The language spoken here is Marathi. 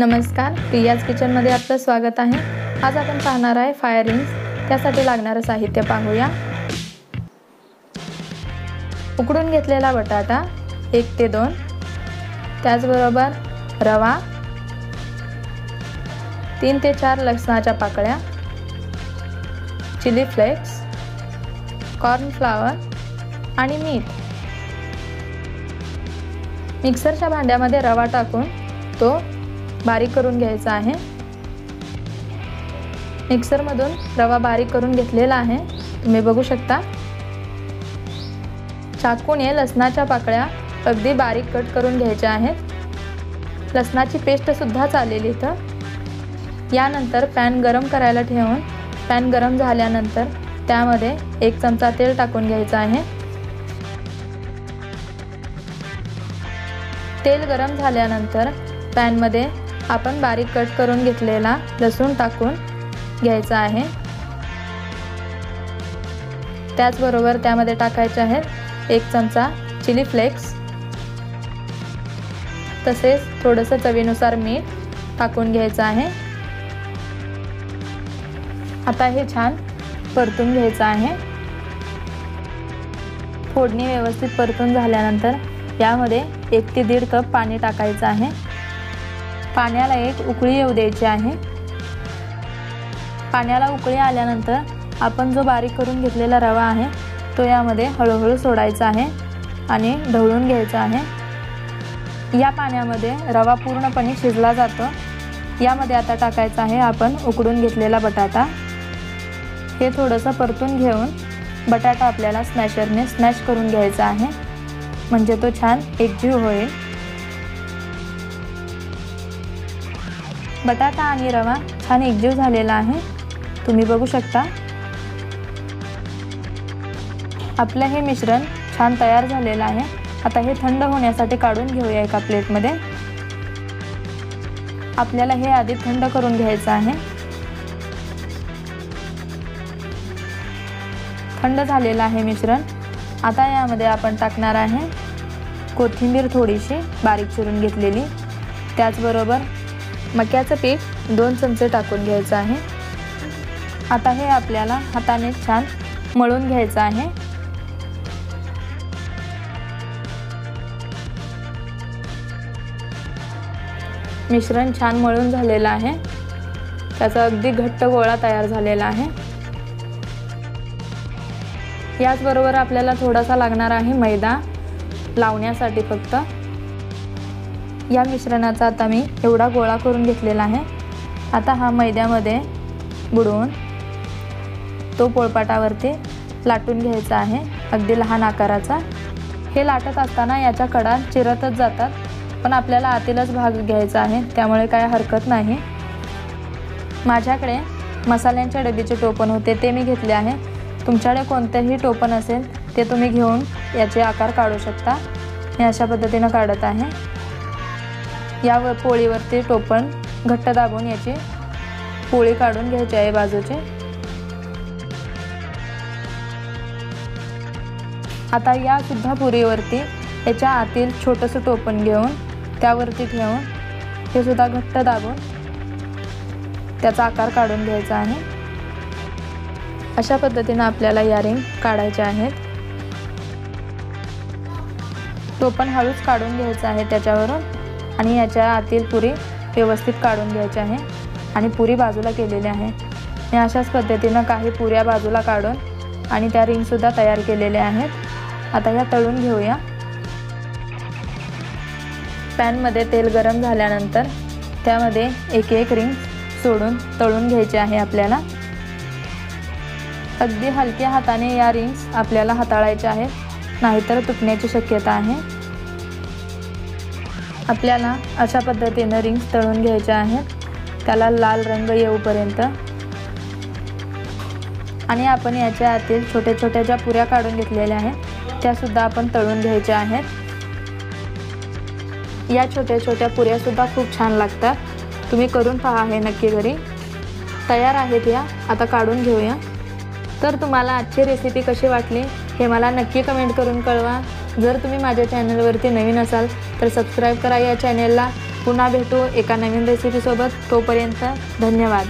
नमस्कार प्रियाज किचनमध्ये आपलं स्वागत आहे. आज आपण पाहणार आहे फायरिंग्स त्यासाठी लागणारं साहित्य पाहूया. उकडून घेतलेला बटाटा एक ते दोन. त्याचबरोबर रवा तीन ते चार लसणाच्या पाकळ्या चिली फ्लेक्स कॉर्नफ्लावर आणि मीठ. मिक्सरच्या भांड्यामध्ये रवा टाकून तो बारीक करून घ्यायचा आहे. मिक्सरमधून रवा बारीक करून घेतलेला आहे. तुम्ही बघू शकता. चाकूने लसणाच्या पाकळ्या अगदी बारीक कट करून घ्यायच्या आहेत. लसणाची पेस्टसुद्धा चालेल इथं. यानंतर पॅन गरम करायला ठेवून पॅन गरम झाल्यानंतर त्यामध्ये एक चमचा तेल टाकून घ्यायचं आहे. तेल गरम झाल्यानंतर पॅनमध्ये आपण बारीक कट करून घेतलेला लसूण टाकून घ्यायचा आहे. त्याचबरोबर त्यामध्ये टाकायचे आहेत एक चमचा चिली फ्लेक्स. तसेच थोडंसं चवीनुसार मीठ टाकून घ्यायचं आहे. आता हे छान परतून घ्यायचं आहे. फोडणी व्यवस्थित परतून झाल्यानंतर यामध्ये एक ते दीड कप पाणी टाकायचं आहे. पाण्याला एक उकळी येऊ द्यायची आहे. पाण्याला उकळी आल्यानंतर आपण जो बारीक करून घेतलेला रवा आहे तो यामध्ये हळूहळू सोडायचा आहे आणि ढवळून घ्यायचा आहे. या पाण्यामध्ये रवा पूर्णपणे शिजला जातो. यामध्ये आता टाकायचा आहे आपण उकडून घेतलेला बटाटा. हे थोडंसं परतून घेऊन बटाटा आपल्याला स्मॅशरने स्मॅश करून घ्यायचा आहे. म्हणजे तो छान एकजीव होईल. बटाटा आणि रवा छान एकजीव झालेला आहे. तुम्ही बघू शकता. आपलं हे मिश्रण छान तयार झालेलं आहे. आता हे थंड होण्यासाठी काढून घेऊया एका प्लेटमध्ये. आपल्याला हे आधी थंड करून घ्यायचं आहे. थंड झालेलं आहे मिश्रण. आता यामध्ये आपण टाकणार आहे कोथिंबीर थोडीशी बारीक चिरून घेतलेली. त्याचबरोबर मक्याचं पीठ दोन चमचे टाकून घ्यायचं आहे. आता हे आपल्याला हाताने छान मळून घ्यायचं आहे. मिश्रण छान मळून झालेलं आहे. त्याचा अगदी घट्ट गोळा तयार झालेला आहे. याचबरोबर आपल्याला थोडासा लागणार आहे मैदा लावण्यासाठी फक्त. या मिश्रणाचा आता मी एवढा गोळा करून घेतलेला आहे. आता हा मैद्यामध्ये बुडवून तो पोळपाटावरती लाटून घ्यायचा आहे. अगदी लहान आकाराचा. हे लाटत असताना याच्या कडा चिरतच जातात पण आपल्याला आतीलच भाग घ्यायचा आहे त्यामुळे काय हरकत नाही. माझ्याकडे मसाल्यांच्या डबीचे टोपण होते ते मी घेतले आहे. तुमच्याकडे कोणतेही टोपण असेल ते तुम्ही घेऊन याचे आकार काढू शकता. मी अशा पद्धतीनं काढत आहे. या पोळीवरती टोपण घट्ट दाबून याची पोळी काढून घ्यायची आहे बाजूची. आता या सुद्धा पुरीवरती याच्या आतील छोटंसं टोपण घेऊन त्यावरती ठेवून हे सुद्धा घट्ट दाबून त्याचा आकार काढून घ्यायचा आहे. अशा पद्धतीनं आपल्याला या रिंग काढायच्या आहेत. टोपण हळूच काढून घ्यायचं आहे त्याच्यावरून. आणि याच्या आतील पुरी व्यवस्थित काढून घ्यायची आहे आणि पुरी बाजूला केलेली आहे. मी अशाच पद्धतीनं काही पुऱ्या बाजूला काढून आणि त्या रिंगसुद्धा तयार केलेल्या आहेत. आता ह्या तळून घेऊया. पॅनमध्ये तेल गरम झाल्यानंतर त्यामध्ये एक एक रिंग सोडून तळून घ्यायचे आहे आपल्याला. अगदी हलक्या हाताने या रिंग्स आपल्याला हाताळायच्या आहेत. नाहीतर तुटण्याची शक्यता आहे. आपल्याला अशा पद्धतीनं रिंग्स तळून घ्यायच्या आहेत. त्याला लाल रंग येऊपर्यंत. आणि आपण याच्या आतील छोट्या छोट्या ज्या पुऱ्या काढून घेतलेल्या आहेत त्यासुद्धा आपण तळून घ्यायच्या आहेत. या छोट्या छोट्या पुऱ्यासुद्धा खूप छान लागतात. तुम्ही करून पहा हे नक्की घरी. तयार आहेत या. आता काढून घेऊया. तर तुम्हाला आजची रेसिपी कशी वाटली हे मला नक्की कमेंट करून कळवा. जर तुम्ही माझ्या चॅनलवरती नवीन असाल तर सबस्क्राईब करा या चॅनेलला पुन्हा भेटू एका नवीन रेसिपीसोबत तोपर्यंत धन्यवाद.